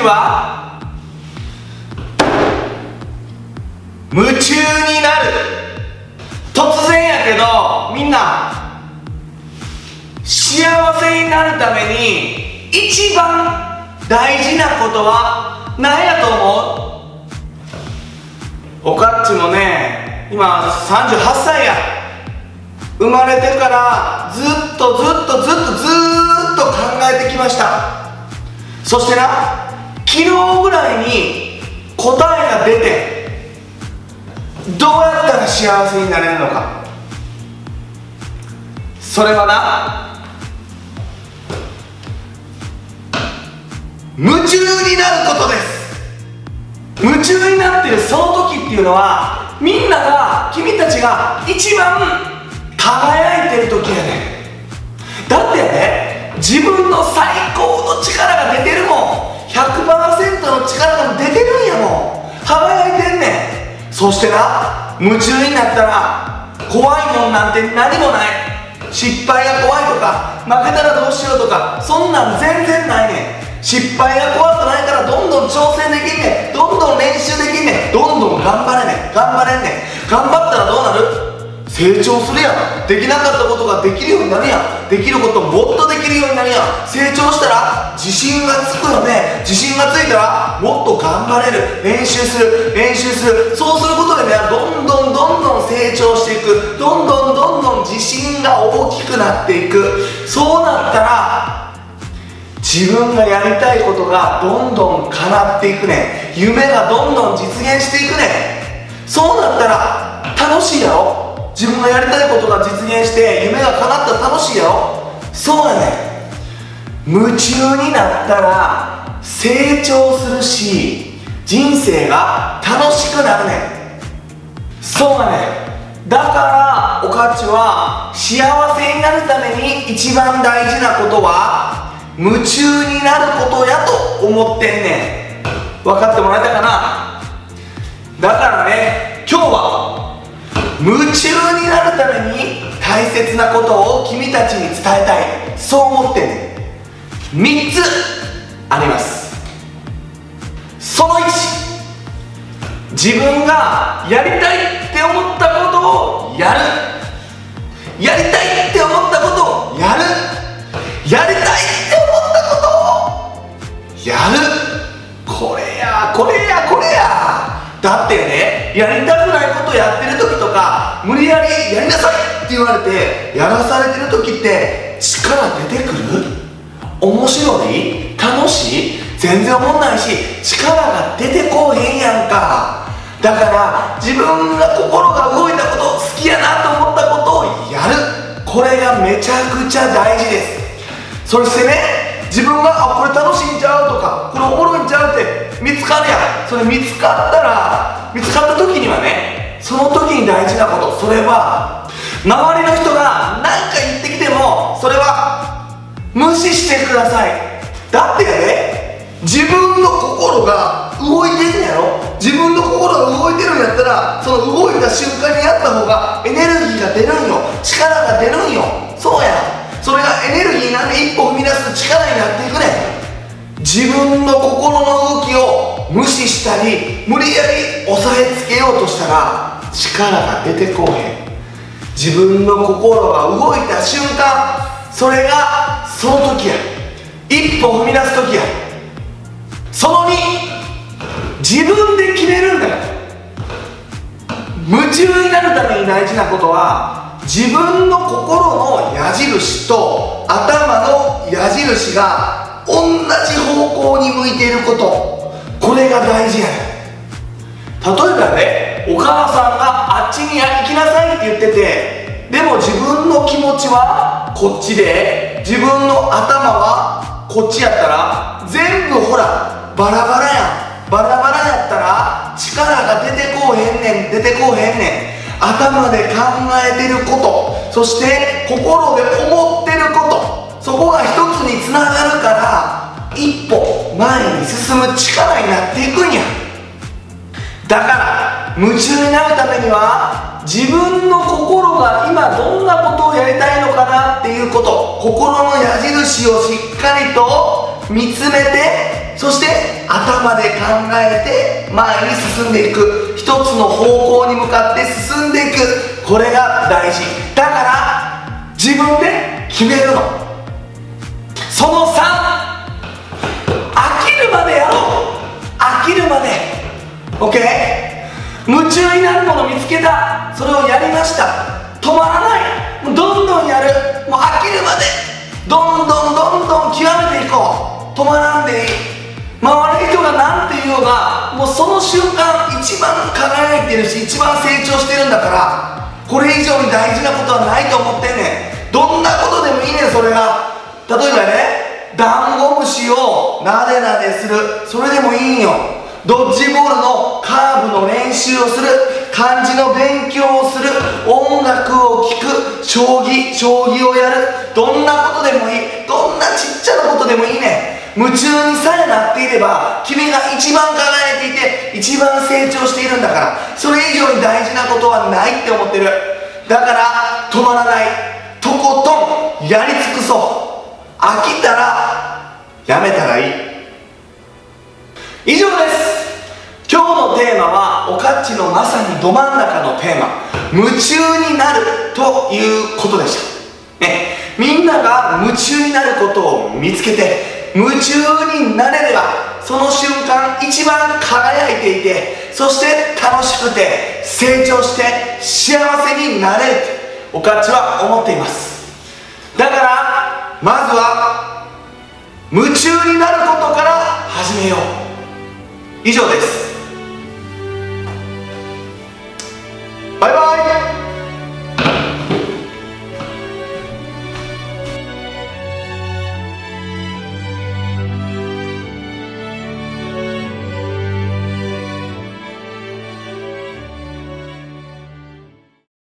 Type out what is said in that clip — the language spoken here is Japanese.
次は夢中になる。突然やけどみんな幸せになるために一番大事なことは何やと思う？おかっちもね今38歳や。生まれてからずっとずっとずっとずっと考えてきました。そしてな昨日ぐらいに答えが出てどうやったら幸せになれるのか。それはな夢中になることです。夢中になってるその時っていうのはみんなが君たちが一番輝いてる時やねだってね自分の最高の力が出てるもん。100%の力が出てるんやもん。輝いてんねん。そしてな夢中になったら怖いもんなんて何もない。失敗が怖いとか負けたらどうしようとかそんなん全然ないねん。失敗が怖くないからどんどん挑戦できんねん。どんどん練習できんねん。どんどん頑張れねん。頑張れんねん。頑張ったらどうなる？成長するやん。できなかったことができるようになるやん。できることもっとできるようになるやん。成長したら自信がつくよね。自信がついたらもっと頑張れる。練習する。練習する。そうすることでねどんどんどんどん成長していく。どんどんどんどん自信が大きくなっていく。そうなったら自分がやりたいことがどんどん叶っていくね。夢がどんどん実現していくね。そうなったら楽しいやろ。自分がやりたいことが実現して夢が叶ったら楽しいやろ？そうやね。夢中になったら成長するし人生が楽しくなるね。そうやね。だからおかちは幸せになるために一番大事なことは夢中になることやと思ってんねん。分かってもらえたかな？だからね今日は夢中にために大切なことを君たちに伝えたい。そう思ってね。3つあります。その1自分がやりたいって思ったことをやる。やりたいって思ったことをやる。やりたいって思ったことをやる。これやこれやこれや。だってねやりたくないことやってる時無理やりやりなさいって言われてやらされてる時って力出てくる？面白い？楽しい？全然思んないし力が出てこへんやんか。だから自分が心が動いたこと好きやなと思ったことをやる。これがめちゃくちゃ大事です。そしてね自分があこれ楽しいんちゃうとかこれおもろいんちゃうって見つかるやん。それ見つかったら見つかった時にはねその時に大事なことそれは周りの人が何か言ってきてもそれは無視してください。だってね自分の心が動いてんやろ。自分の心が動いてるんやったらその動いた瞬間にやった方がエネルギーが出るんよ力が出るんよそうや。それがエネルギーなんで一歩踏み出す力になっていくね自分の心の動きを無視したり無理やり押さえつけようとしたら力が出てこへん。自分の心が動いた瞬間それがその時や。一歩踏み出す時や。その2自分で決めるんだよ。夢中になるために大事なことは自分の心の矢印と頭の矢印が同じ方向に向いていること。これが大事やね例えばねお母さんがあっちに行きなさいって言っててでも自分の気持ちはこっちで自分の頭はこっちやったら全部ほらバラバラやん。バラバラやったら力が出てこうへんねん出てこうへんねん。頭で考えてること。そして心で思ってること。そこが一つにつながるから一歩前に進む力になっていくんや。だから夢中になるためには自分の心が今どんなことをやりたいのかなっていうこと心の矢印をしっかりと見つめてそして頭で考えて前に進んでいく。一つの方向に向かって進んでいく。これが大事。だから自分で決めるの。その3飽きるまでやろう。飽きるまで。OK 夢中になるもの見つけた。それをやりました。止まらない。もうどんどんやる。もう飽きるまで。どんどんどんどん極めていこう。止まらんでいい。周りの人が何て言おうがもうその瞬間一番輝いてるし一番成長してるんだからこれ以上に大事なことはないと思ってんねん。どんなことでもいいねんそれが。例えばねダンゴムシをなでなでする。それでもいいんよ。ドッジボールのカーブの練習をする漢字の勉強をする音楽を聴く将棋将棋をやる。どんなことでもいい。どんなちっちゃなことでもいいね。夢中にさえなっていれば君が一番輝いていて一番成長しているんだから。それ以上に大事なことはないって思ってる。だから止まらない。とことんやり尽くそう。飽きたらやめたらいい。以上です。はおかっちのまさにど真ん中のテーマ夢中になるということでした。ね。みんなが夢中になることを見つけて夢中になれればその瞬間一番輝いていてそして楽しくて成長して幸せになれるっておかっちは思っています。だからまずは夢中になることから始めよう。以上です。